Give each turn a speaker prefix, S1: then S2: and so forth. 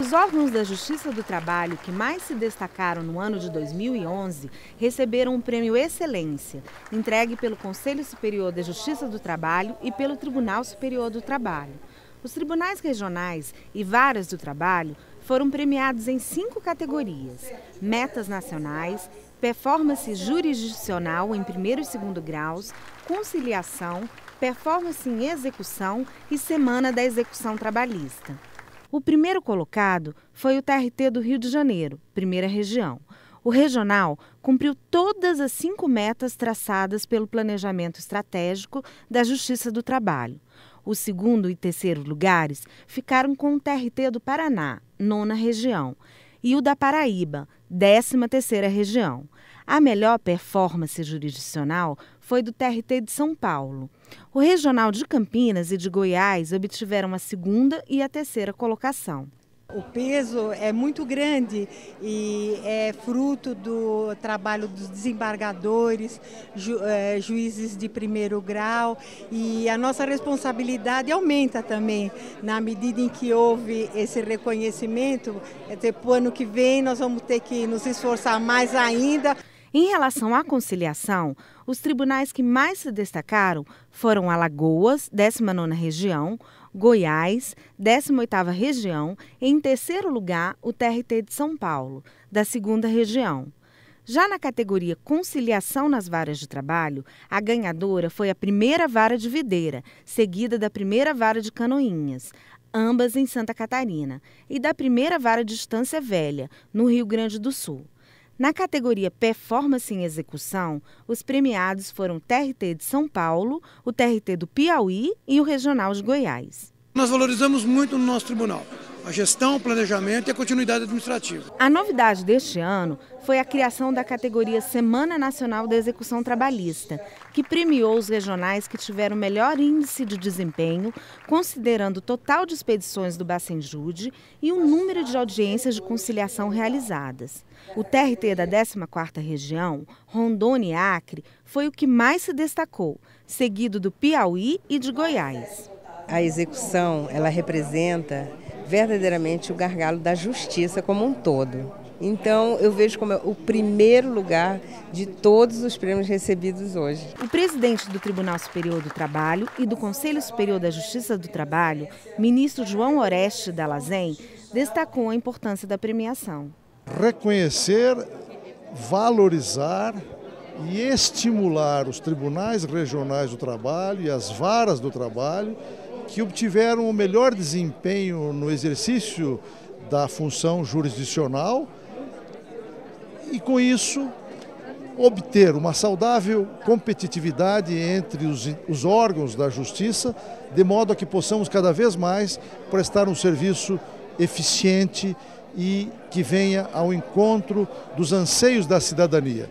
S1: Os órgãos da Justiça do Trabalho que mais se destacaram no ano de 2011 receberam o prêmio Excelência, entregue pelo Conselho Superior da Justiça do Trabalho e pelo Tribunal Superior do Trabalho. Os tribunais regionais e varas do trabalho foram premiados em cinco categorias: metas nacionais, performance jurisdicional em primeiro e segundo graus, conciliação, performance em execução e semana da execução trabalhista. O primeiro colocado foi o TRT do Rio de Janeiro, primeira região. O regional cumpriu todas as cinco metas traçadas pelo planejamento estratégico da Justiça do Trabalho. O segundo e terceiro lugares ficaram com o TRT do Paraná, nona região, e o da Paraíba, décima terceira região. A melhor performance jurisdicional foi do TRT de São Paulo. O regional de Campinas e de Goiás obtiveram a segunda e a terceira colocação.
S2: O peso é muito grande e é fruto do trabalho dos desembargadores, ju, é, juízes de primeiro grau e a nossa responsabilidade aumenta também na medida em que houve esse reconhecimento. Até para o ano que vem nós vamos ter que nos esforçar mais ainda.
S1: Em relação à conciliação, os tribunais que mais se destacaram foram Alagoas, 19ª região, Goiás, 18ª região e, em terceiro lugar, o TRT de São Paulo, da segunda região. Já na categoria Conciliação nas Varas de Trabalho, a ganhadora foi a primeira vara de Videira, seguida da primeira vara de Canoinhas, ambas em Santa Catarina, e da primeira vara de Estância Velha, no Rio Grande do Sul. Na categoria Performance em Execução, os premiados foram o TRT de São Paulo, o TRT do Piauí e o Regional de Goiás.
S3: Nós valorizamos muito no nosso tribunal a gestão, o planejamento e a continuidade administrativa.
S1: A novidade deste ano foi a criação da categoria Semana Nacional da Execução Trabalhista, que premiou os regionais que tiveram melhor índice de desempenho, considerando o total de expedições do Bacenjude e o número de audiências de conciliação realizadas. O TRT da 14ª região, Rondônia e Acre, foi o que mais se destacou, seguido do Piauí e de Goiás.
S4: A execução, ela representa verdadeiramente o gargalo da justiça como um todo. Então, eu vejo como é o primeiro lugar de todos os prêmios recebidos hoje.
S1: O presidente do Tribunal Superior do Trabalho e do Conselho Superior da Justiça do Trabalho, ministro João Oreste Dalazen, destacou a importância da premiação.
S5: Reconhecer, valorizar e estimular os tribunais regionais do trabalho e as varas do trabalho que obtiveram o melhor desempenho no exercício da função jurisdicional e, com isso, obter uma saudável competitividade entre os, os, órgãos da justiça, de modo a que possamos cada vez mais prestar um serviço eficiente e que venha ao encontro dos anseios da cidadania.